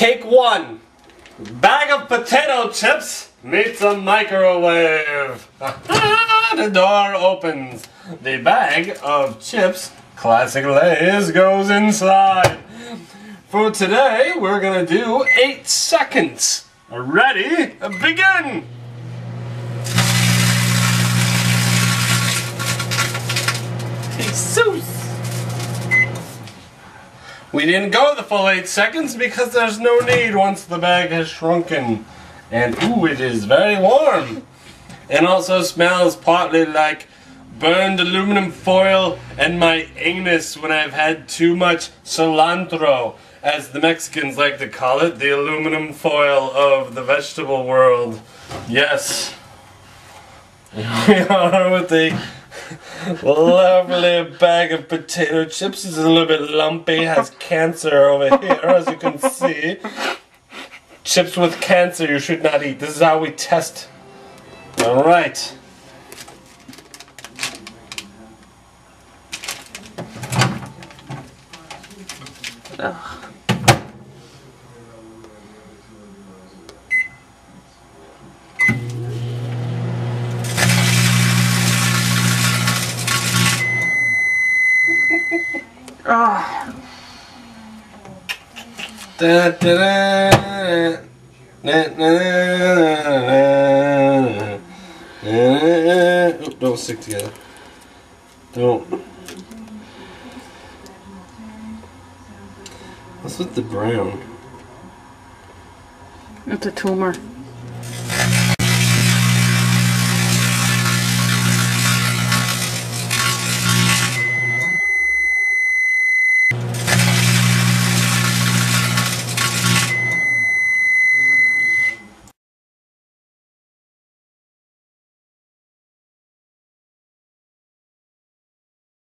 Take one. Bag of potato chips meets a microwave. the door opens. The bag of chips, classic Lay's, goes inside. For today, we're gonna do eight seconds. Ready? Begin! We didn't go the full eight seconds because there's no need once the bag has shrunken. And ooh, it is very warm. And also smells partly like burned aluminum foil and my anus when I've had too much cilantro, as the Mexicans like to call it, the aluminum foil of the vegetable world. Yes. We are with the Lovely bag of potato chips. It's a little bit lumpy, has cancer over here, as you can see. Chips with cancer you should not eat. This is how we test. Alright. Ugh. Oh. Da, da, da, da, da, da, don't stick together. Don't. What's with the brown? It's a tumor.